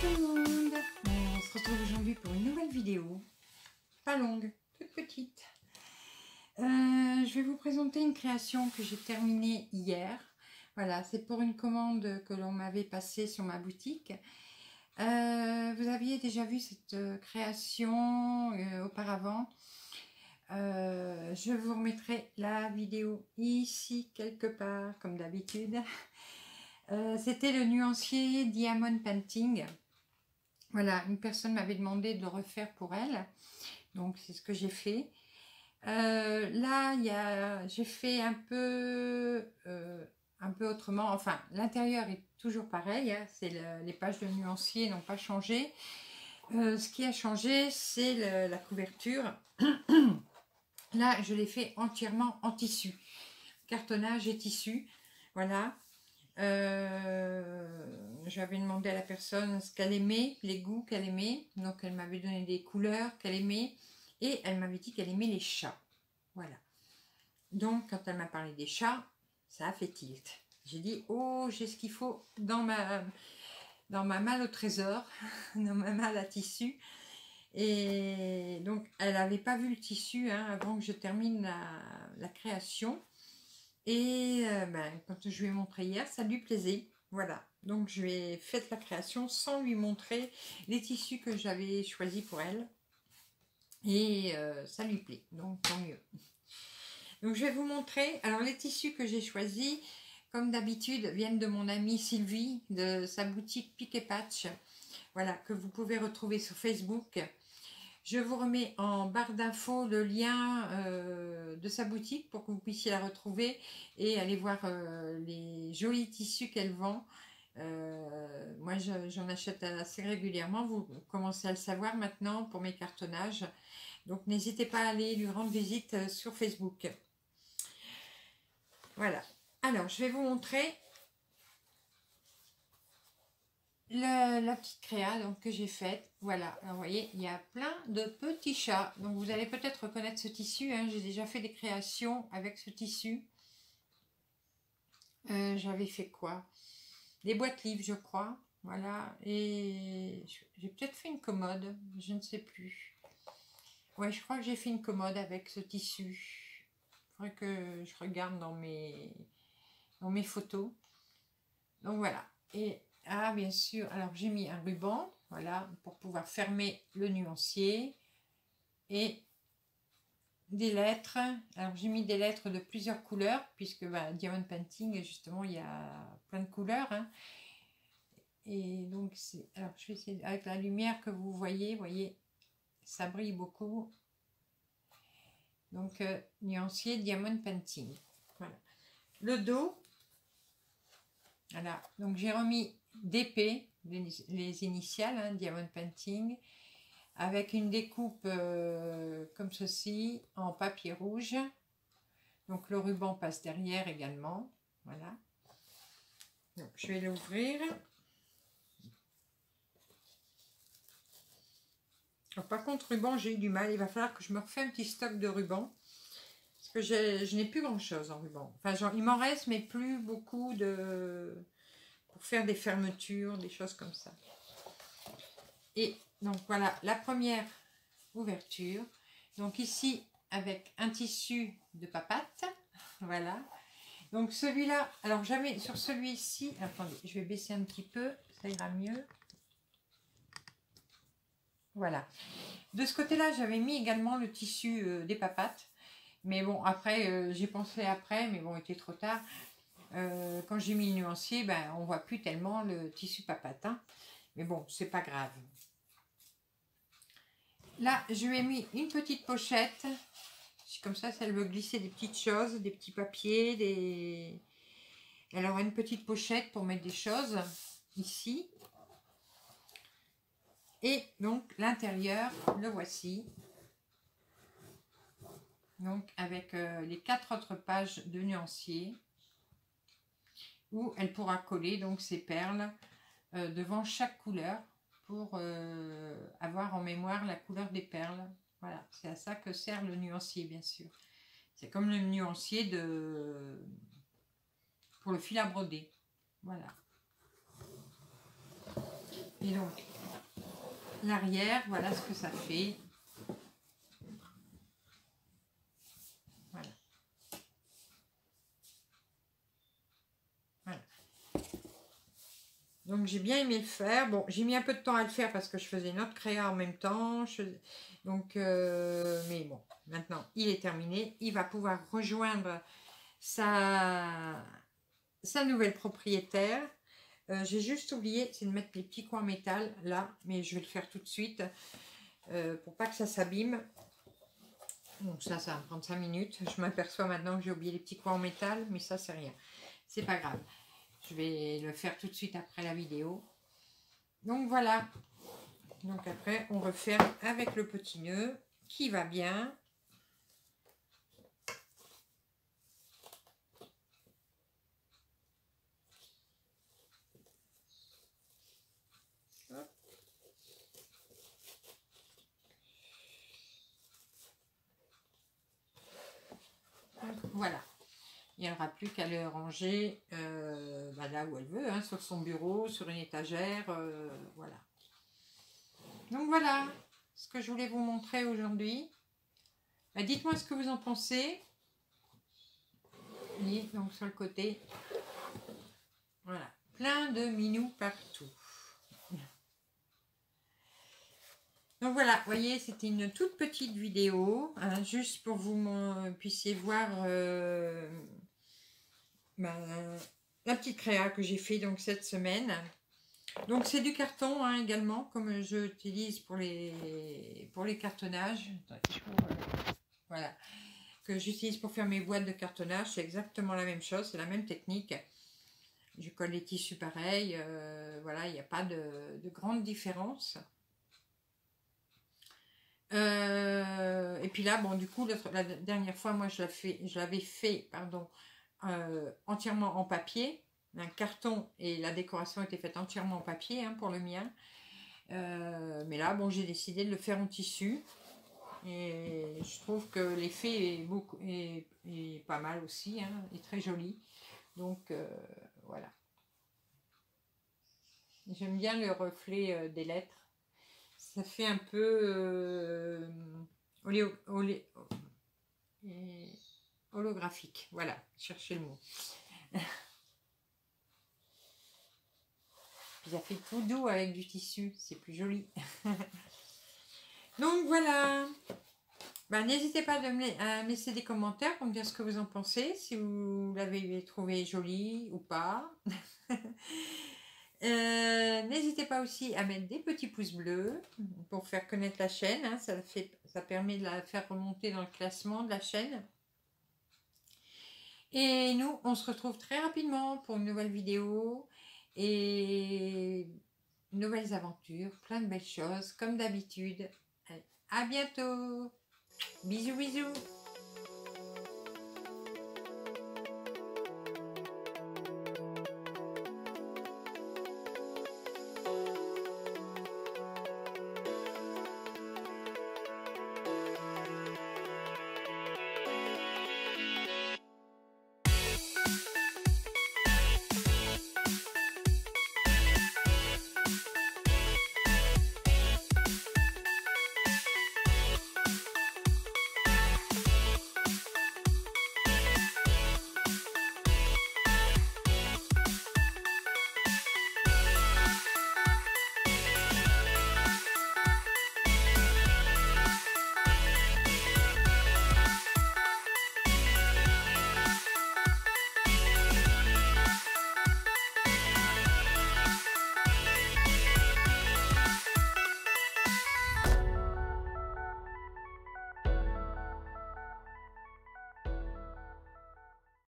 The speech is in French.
tout le monde On se retrouve aujourd'hui pour une nouvelle vidéo, pas longue, toute petite. Euh, je vais vous présenter une création que j'ai terminée hier. Voilà, c'est pour une commande que l'on m'avait passée sur ma boutique. Euh, vous aviez déjà vu cette euh, création auparavant. je vous remettrai la vidéo ici quelque part, comme d'habitude. C'était le nuancier Diamond Painting. Voilà, une personne m'avait demandé de refaire pour elle. Donc, c'est ce que j'ai fait. Euh, là, j'ai fait un peu, euh, un peu autrement. Enfin, l'intérieur est toujours pareil. Hein. les pages de nuancier n'ont pas changé. ce qui a changé, c'est la couverture. là, je l'ai fait entièrement en tissu. Cartonnage et tissu. Voilà. Euh, j'avais demandé à la personne ce qu'elle aimait, les goûts qu'elle aimait. Donc elle m'avait donné des couleurs qu'elle aimait. Et elle m'avait dit qu'elle aimait les chats. Voilà. Donc quand elle m'a parlé des chats, ça a fait tilt. J'ai dit, oh, j'ai ce qu'il faut dans ma, dans ma malle au trésor, dans ma malle à tissu. Et donc, elle n'avait pas vu le tissu hein, avant que je termine la, la création. Et euh, ben, quand je lui ai montré hier, ça lui plaisait. Voilà, donc je lui ai fait la création sans lui montrer les tissus que j'avais choisis pour elle. Et euh, ça lui plaît, donc tant mieux. Donc je vais vous montrer, alors les tissus que j'ai choisis, comme d'habitude, viennent de mon amie Sylvie, de sa boutique Pique Patch. Voilà, que vous pouvez retrouver sur Facebook. Je vous remets en barre d'infos le lien euh, de sa boutique pour que vous puissiez la retrouver et aller voir euh, les jolis tissus qu'elle vend. Euh, moi, j'en achète assez régulièrement. Vous commencez à le savoir maintenant pour mes cartonnages. Donc, n'hésitez pas à aller lui rendre visite sur Facebook. Voilà. Alors, je vais vous montrer la, petite créa donc, que j'ai faite. Voilà, alors vous voyez, il y a plein de petits chats. Donc vous allez peut-être reconnaître ce tissu. Hein. J'ai déjà fait des créations avec ce tissu. Euh, j'avais fait quoi? Des boîtes livres, je crois. Voilà, et j'ai peut-être fait une commode, je ne sais plus. Ouais, je crois que j'ai fait une commode avec ce tissu. Il faudrait que je regarde dans mes, dans mes photos. Donc voilà. Et ah, bien sûr. Alors, j'ai mis un ruban, voilà, pour pouvoir fermer le nuancier. Et des lettres. Alors, j'ai mis des lettres de plusieurs couleurs, puisque bah, Diamond Painting, justement, il y a plein de couleurs. Hein. Et donc, c'est... Alors. Avec la lumière que vous voyez, voyez, ça brille beaucoup. Donc, euh, nuancier Diamond Painting. Voilà. Le dos. Voilà. Donc, j'ai remis DP, les initiales, hein, Diamond Painting, avec une découpe euh, comme ceci, en papier rouge. Donc le ruban passe derrière également. Voilà. Je vais l'ouvrir. Par contre, ruban, j'ai eu du mal. Il va falloir que je me refais un petit stock de ruban. Parce que je n'ai plus grand chose en ruban. Enfin, il m'en reste, mais plus beaucoup de faire des fermetures, des choses comme ça. Et donc voilà la première ouverture. Donc ici avec un tissu de papate. Voilà. Donc celui-là, alors jamais sur celui-ci, attendez, je vais baisser un petit peu, ça ira mieux. Voilà. De ce côté-là, j'avais mis également le tissu euh, des papates. Mais bon, après, euh, j'ai pensé après, mais bon, il était trop tard. Euh, quand j'ai mis le nuancier, ben, on voit plus tellement le tissu papatin. Mais bon, c'est pas grave. Là, je lui ai mis une petite pochette. Comme ça, ça veut glisser des petites choses, des petits papiers, des... Elle aura une petite pochette pour mettre des choses ici. Et donc, l'intérieur, le voici. Donc, avec euh, les quatre autres pages de nuancier où elle pourra coller donc ses perles euh, devant chaque couleur pour euh, avoir en mémoire la couleur des perles. Voilà, c'est à ça que sert le nuancier, bien sûr. C'est comme le nuancier de pour le fil à broder. Voilà. Et donc, l'arrière, voilà ce que ça fait. Voilà. Voilà. Donc j'ai bien aimé le faire. Bon, j'ai mis un peu de temps à le faire parce que je faisais une autre créa en même temps. Donc, euh, mais bon, maintenant il est terminé. Il va pouvoir rejoindre sa, sa nouvelle propriétaire. Euh, j'ai juste oublié, c'est de mettre les petits coins en métal là, mais je vais le faire tout de suite euh, pour pas que ça s'abîme. Donc ça, ça va prendre 5 minutes. Je m'aperçois maintenant que j'ai oublié les petits coins en métal, mais ça c'est rien. C'est pas grave. Je vais le faire tout de suite après la vidéo. Donc voilà. Donc après, on referme avec le petit nœud qui va bien. Voilà. Il n'y aura plus qu'à le ranger euh, là où elle veut, hein, sur son bureau, sur une étagère, euh, voilà. Donc voilà ce que je voulais vous montrer aujourd'hui. Bah, dites-moi ce que vous en pensez. Et donc sur le côté, voilà, plein de minous partout. Donc voilà, vous voyez, c'était une toute petite vidéo, hein, juste pour que vous puissiez voir euh, la petite créa que j'ai fait donc cette semaine. Donc c'est du carton hein, également, comme je utilise pour les, pour les cartonnages. Voilà, que j'utilise pour faire mes boîtes de cartonnage, c'est exactement la même chose, c'est la même technique. Je colle les tissus pareil, euh, voilà, il n'y a pas de, de grande différence. Euh, et puis là, bon, du coup, la, dernière fois, moi, je l'avais fait, pardon, euh, entièrement en papier, un carton, et la décoration était faite entièrement en papier hein, pour le mien. Euh, mais là, bon, j'ai décidé de le faire en tissu. Et je trouve que l'effet est, beaucoup, est, pas mal aussi, hein, est très joli. Donc, voilà. J'aime bien le reflet des lettres ça fait un peu euh, holographique. Voilà, cherchez le mot. Puis ça fait tout doux avec du tissu, c'est plus joli. Donc voilà. Ben, N'hésitez pas à me laisser des commentaires pour me dire ce que vous en pensez, si vous l'avez trouvé joli ou pas. Euh, n'hésitez pas aussi à mettre des petits pouces bleus pour faire connaître la chaîne. Hein. ça, fait, ça permet de la faire remonter dans le classement de la chaîne. Et nous, on se retrouve très rapidement pour une nouvelle vidéo et nouvelles aventures, plein de belles choses, comme d'habitude. À bientôt Bisous, bisous